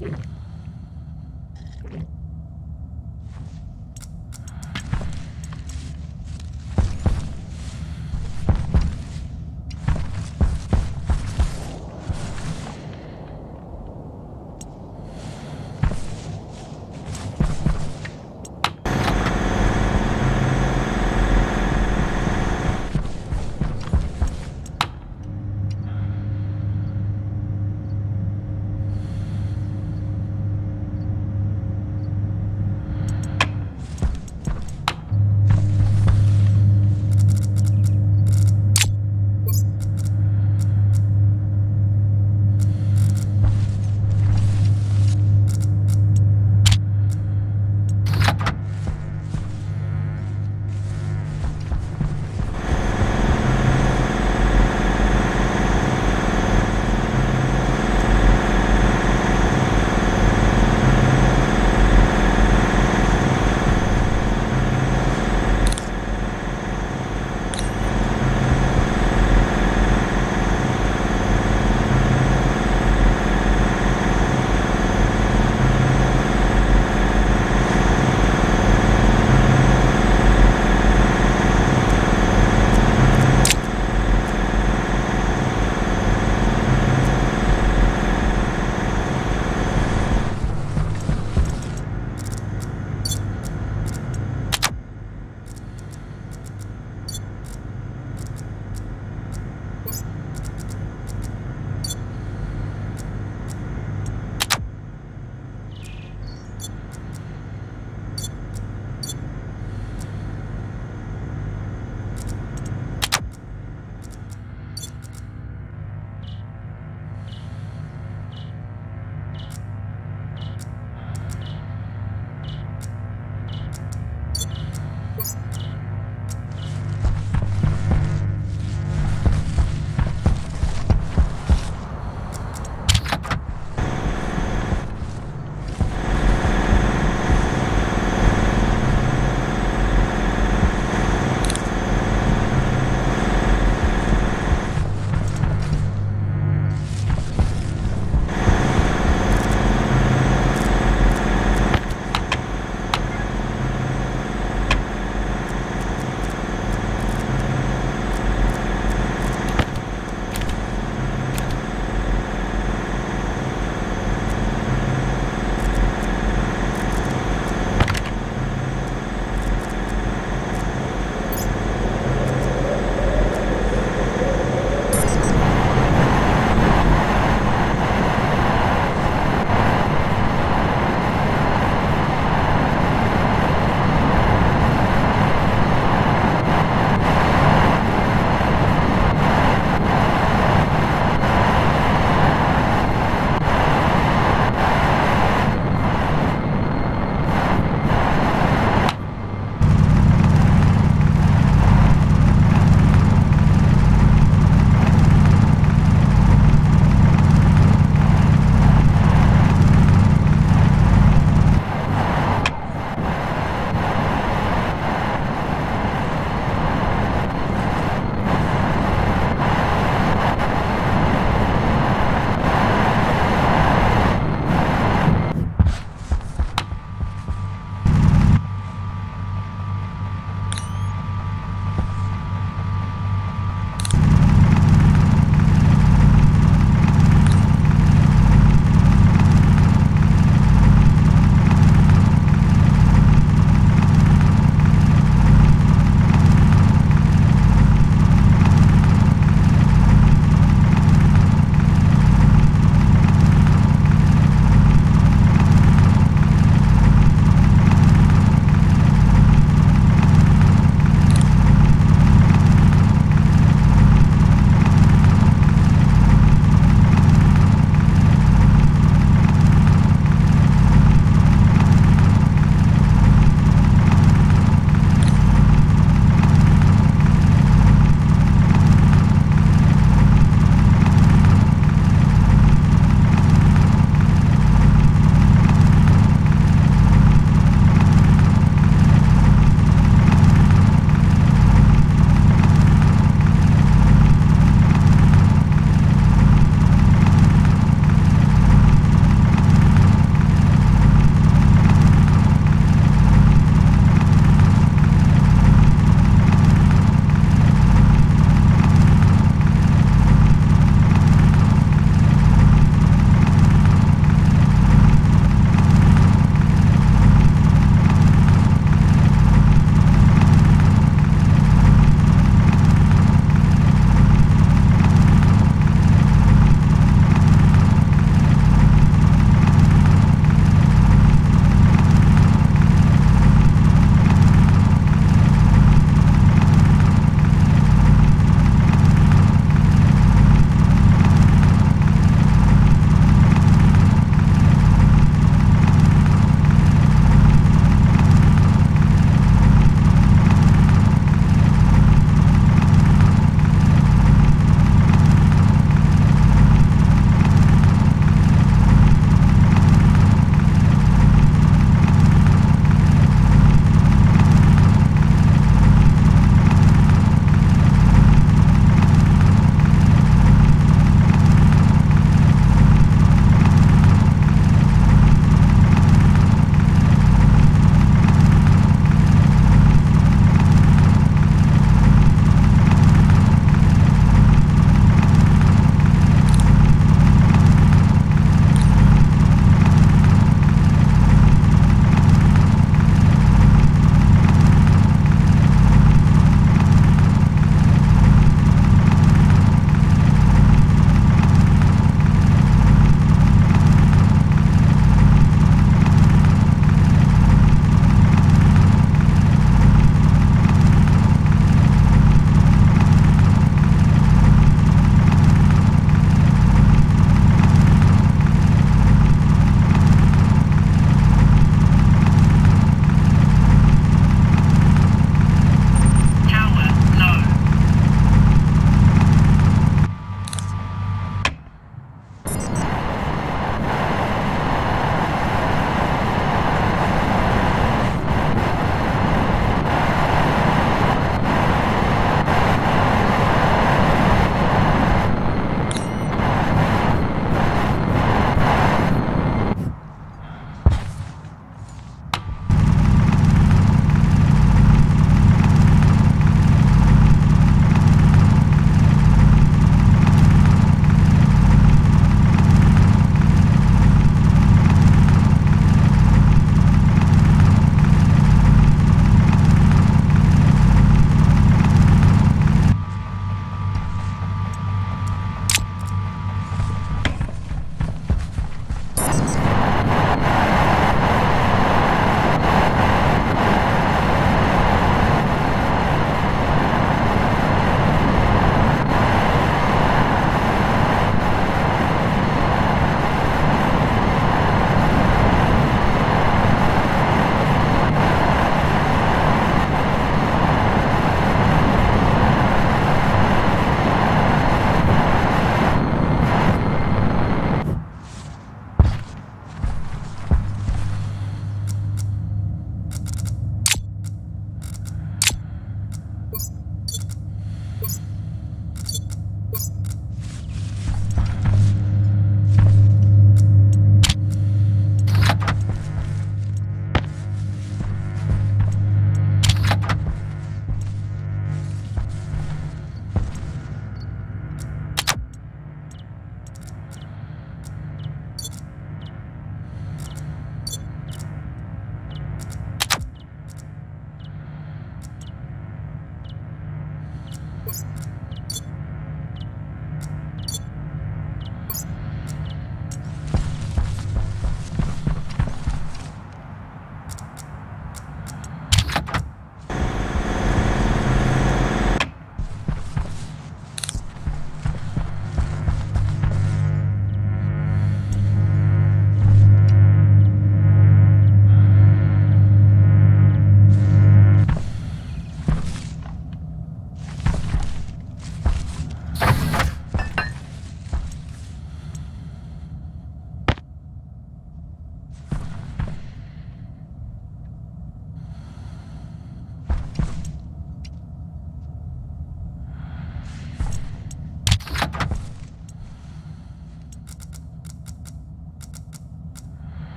Yeah.